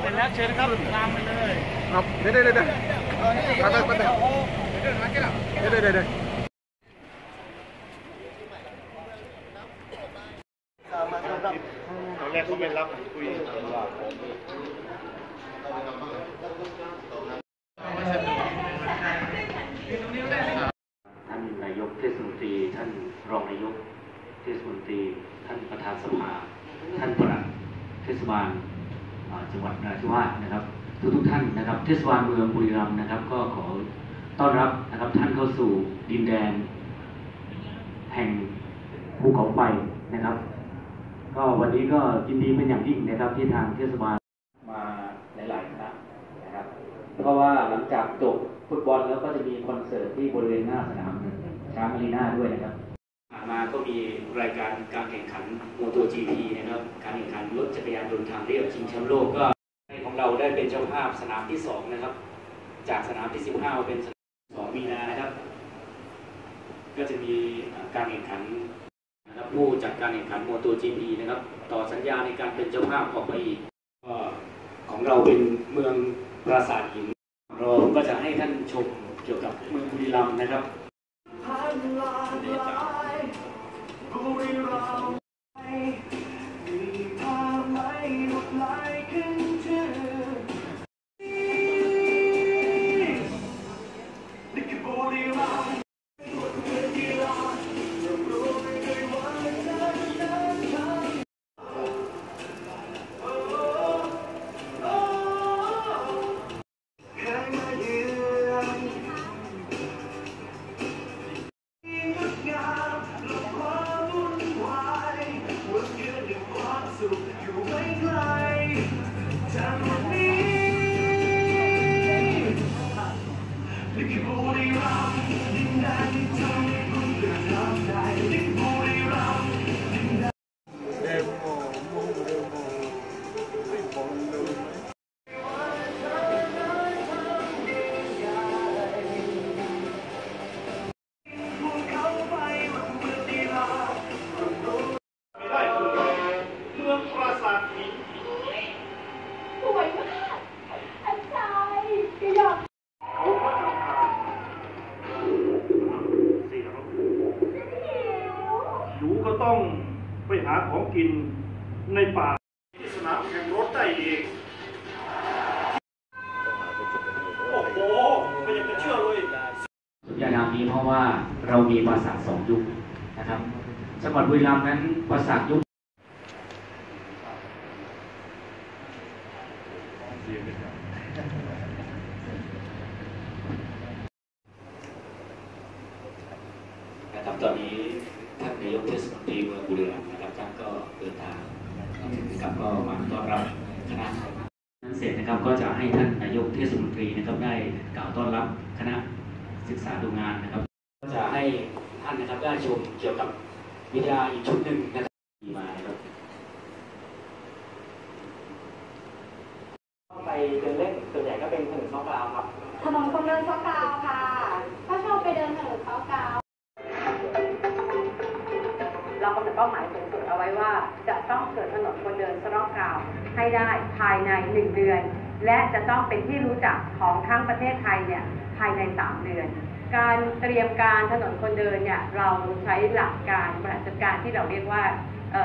เสร็จแล้วเชิญครับตามไปเลยครับเดี๋ยวเดี๋ยวเดี๋ยวเดี๋ยวไปไปไปเดี๋ยวเดี๋ยวเดี๋ยวเดี๋ยวตอนแรกเขาไม่รับคุยท่านนายกเทศมนตรี ท่านรองนายกเทศมนตรี ท่านประธานสภา ท่านปลัดเทศบาล จังหวัดนราธิวาสนะครับทุกทุกท่านนะครับ เทศบาลเมืองบุรีรัมย์นะครับ ก็ขอต้อนรับนะครับท่านเข้าสู่ดินแดน แห่งภูเขาไฟนะครับ ก็วันนี้ก็ยินดีเป็นอย่างยิ่งนะครับที่ทางเทศบาลมาหลายๆครั้งนะครับ เพราะว่าหลังจากจบฟุตบอลแล้วก็จะมีคอนเสิร์ตที่บริเวณหน้าสนามช้างอารีนาด้วยนะครับ มาก็มีรายการการแข่งขันโมโต GP นะครับ การแข่งขันรถจักรยานยนต์ทางเรียบชิงแชมป์โลกก็ของเราได้เป็นเจ้าภาพสนามที่สองนะครับ จากสนามที่ 15มาเป็นสนามสองมีนานะครับ ก็จะมีการแข่งขันนะครับผู้จัดการแข่งขันโมโต GP นะครับ ต่อสัญญาในการเป็นเจ้าภาพออกไปอีกก็ของเราเป็นเมืองปราสาทหินเราก็จะให้ท่านชมเกี่ยวกับเมืองบุรีรัมย์นะครับไม่ belong. กินในป่าที่สนามแข่งรถได้อีกโอ้โหไม่อยากจะเชื่อเลยสมญานามนี้เพราะว่าเรามีภาษาสองยุคนะครับจังหวัดบุรีรัมย์นั้นภาษายุคนะครับตอนนี้ท่านนายกเทศมนตรีเมืองบุรีรัมย์นะครับท่านก็เดินทาง นะครับก็มาต้อนรับคณะนั้นเสร็จนะครับก็จะให้ท่านนายกเทศมนตรีนะครับได้กล่าวต้อนรับคณะศึกษาดูงานนะครับ ก็จะให้ท่านนะครับได้ชมเกี่ยวกับวิทยาอีกชุดหนึ่งนะครับที่มาครับไปเดินเล่นส่วนใหญ่ก็เป็นถนนซอกราวครับถนนคนเดินช็อกกาวค่ะถ้าชอบไปเดินถนนช็อกกาวเรากำหนดเป้าหมาย ต้องเกิดถนนคนเดินสรอกกาวให้ได้ภายใน 1 เดือน และจะต้องเป็นที่รู้จักของทั้งประเทศไทยเนี่ยภายใน 3 เดือน การเตรียมการถนนคนเดินเนี่ยเราใช้หลักการบริหารจัดการที่เราเรียกว่า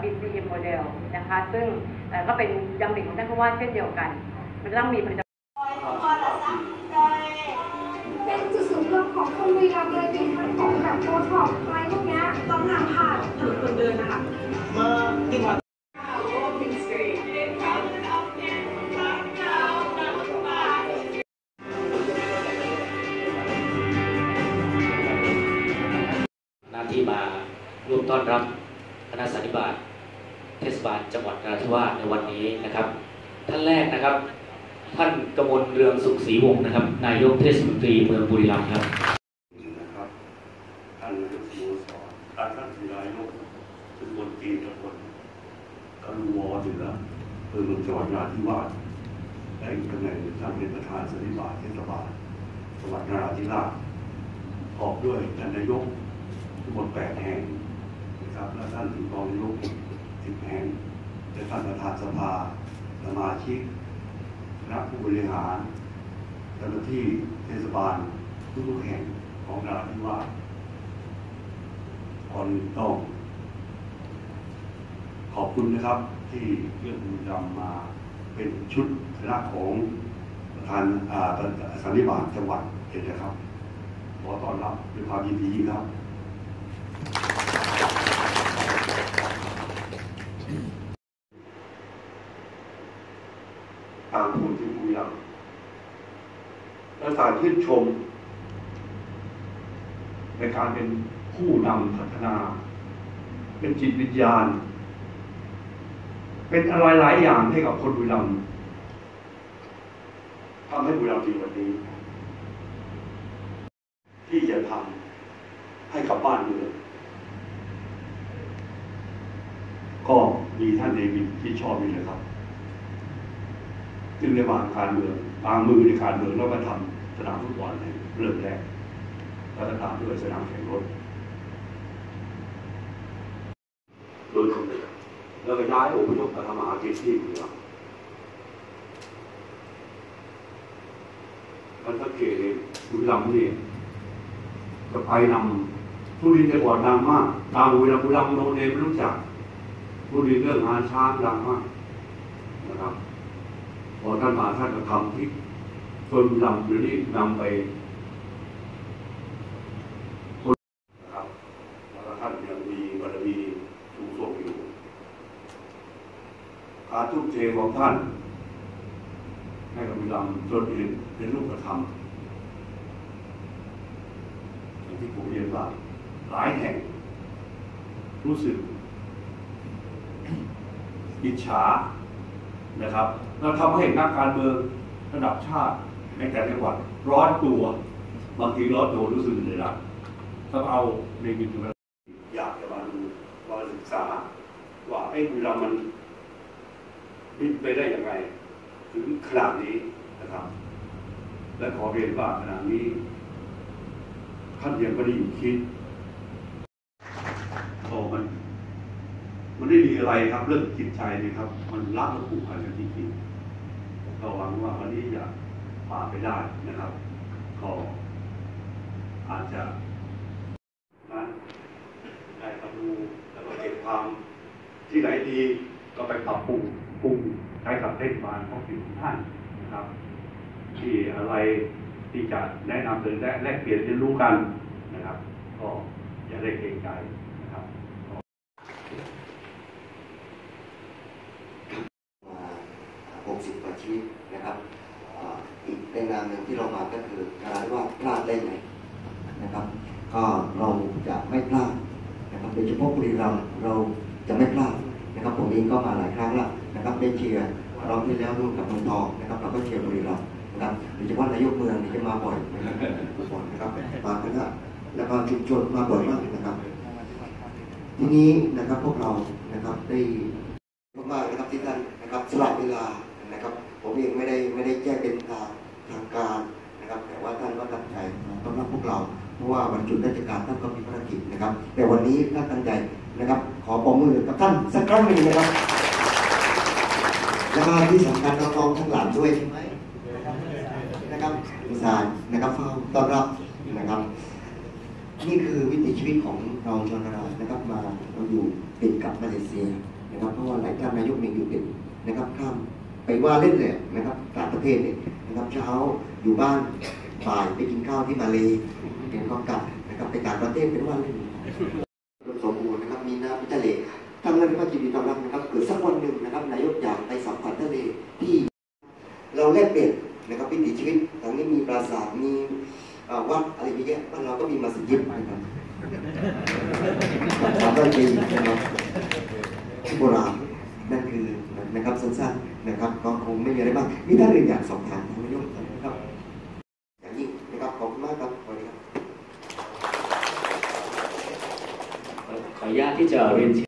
BCM model นะคะ ซึ่งก็เป็นดำริของท่านผู้ว่าเช่นเดียวกัน มันต้องมีผลิต ถนนคนเดินนะคะหน้าที่มาร่วมต้อนรับคณะสันนิบาตเทศบาลจังหวัดนราธิวาสในวันนี้นะครับ ท่านแรกนะครับ ท่านกมลเรืองสุขศรีวงศ์นะครับ นายกเทศมนตรีเมืองบุรีรัมย์ครับท่านนายกสโมสรท่านท่านนายกทุกคนตีทุกคนกรุวอ เหนือเพื่อเมืองจังหวัดนราธิวาสและอีกตำแหน่งทานเป็นประธานสันนิบาตเทศบาลจังหวัดนราธิวาสออกด้วยท่านนายกทั้งหมดแปดแห่งนะครับและท่านถึงรองนายกสิบแห่งและท่านประธานสภาสมาชิกคณะผู้บริหารเจ้าหน้าที่เทศบาลทุกๆแห่งของนราธิวาสก่อนต้อง ขอบคุณนะครับที่เลือกบุญรำมาเป็นชุดคณะของประธานสันนิบาตจังหวัดเองนะครับ ขอต้อนรับด้วยความยินดีครับตามผู้ที่บุรีรัมย์และการชื่นชม ในการเป็นผู้นำพัฒนา เป็นจิตวิญญาณ เป็นอะไรหลายอย่างให้กับคนบุรีรัมย์ทำให้บุรีรัมย์ดีวันนี้ ที่จะทำให้กับบ้านเมืองก็มีท่านเดวิดที่ชอบนี่แหละครับจึงได้วางการเมืองวางมือในการเมืองแล้วมาทำสนามฟุตบอลในเริ่มแรกแล้วก็ตามด้วยสนามแข่งรถ โดยคำนึง แล้วก็ย้ายอพยพมาทำอาหารกินที่เมืองมันสังเกตเลยบุรีรัมย์นี่จะไปนำทุเรียนแต่ก่อนดังมากดังบุรีรัมย์บุรีรัมย์โนเนมไม่รู้จักทุเรียนเรื่องงานช้างดังมากนะครับพอท่านมาท่านก็ทำที่จนลำเดี๋ยวนี้นำไปคนนะครับแล้วก็ท่านยังมีบารมีสูงส่งอยู่ การทุ่มเทของท่าน ให้กับบุรีรัมย์จนเห็นเป็นรูปธรรมอย่างที่ผมเรียนว่าหลายแห่ง รู้สึก อิจฉานะครับเราทำให้นักการเมืองระดับชาติในแต่ละจังหวัดร้อนตัว บางทีร้อนตัวรู้สึกเลยนะต้องเอาในวินมาอยากจะมาดูมาศึกษา ว่าไอ้บุรีรัมย์มัน บินไปได้ยังไงถึงขนาดนี้นะครับ และขอเรียนว่าขณะนี้ท่านยังไม่ได้อยู่คิดโอ้มัน มันไม่มีอะไรครับ เรื่องจิตใจนี่ครับ มันรักและผูกพันกันจริงๆก็หวังว่าวันนี้จะผ่านไปได้นะครับ ก็อาจจะนั้นได้มาดูแล้วก็เก็บความที่ไหนดีก็ไปปรับปรุง ปรุงใช้กับเทศบาลท้องถิ่นของท่านนะครับ ที่อะไรที่จะแนะนำหรือแลกเปลี่ยนเรียนรู้กันนะครับ ก็อย่าได้เกรงใจนะครับมา60กว่าชีวิตนะครับอ่าอีกในงานหนึ่งที่เรามาก็คือการว่าพลาดได้ไหมนะครับ ก็เราจะไม่พลาดนะครับโดยเฉพาะบุรีรัมย์เราจะไม่พลาดนะครับผมเองก็มาหลายครั้งแล้ว นะครับได้เชียร์รอบที่แล้วร่วมกับเมืองทองนะครับเราก็เชียร์บุรีรัมย์นะครับโดยเฉพาะนายกเมืองนี่จะมาบ่อยนะครับบ่อยนะครับมาคณะแล้วก็ชุมชนมาบ่อยมากนะครับ ทีนี้นะครับพวกเรานะครับได้มากๆนะครับที่ท่านนะครับสละเวลานะครับ ผมเองไม่ได้ไม่ได้แจ้งเป็นทางทางการนะครับ แต่ว่าท่านก็ตั้งใจต้อนรับพวกเราเพราะว่าวันจุดราชการท่านก็มีภารกิจนะครับ แต่วันนี้ท่านตั้งใจนะครับ ขอปรบมือกับท่านสักครั้งหนึ่งนะครับ แล้วก็ที่สำคัญน้องๆทั้งหลานด้วยใช่ไหมนะครับอุตส่าห์นะครับเฝ้าต้อนรับนะครับ นี่คือวิถีชีวิตของเราชนเรานะครับมาเราอยู่ติดกับมาเลเซียนะครับเพราะว่าหลายท่านนายกมีอยู่ติดนะครับข้ามไปว่าเล่นเลยนะครับต่างประเทศเนี่ยนะครับเช้าอยู่บ้านบ่ายไปกินข้าวที่มาเลเห็นเขากลับนะครับไปต่างประเทศเป็นว่าเล่น ท่านรัฐมนตรีต้อนรับนะครับเกิดสักวันหนึ่งนะครับนายกอยากไปสัมผัสทะเลที่ เราแลกเปลี่ยนนะครับวิถีชีวิตตรงนี้มีปราสาทมีวัดอะไรอย่างเงี้ยบ้าเราก็มีมัสยิดไปครับสามร้อยปีนะครับโบราณนั่นคือนะครับสั้นๆนะครับก็คงไม่มีอะไรมากมีท่านอื่นอยากสอบถามท่านายกนะครับอย่างยิ่งนะครับขอบคุณมากครับสวัสครับขออนุญาตที่จะเรียน